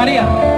María.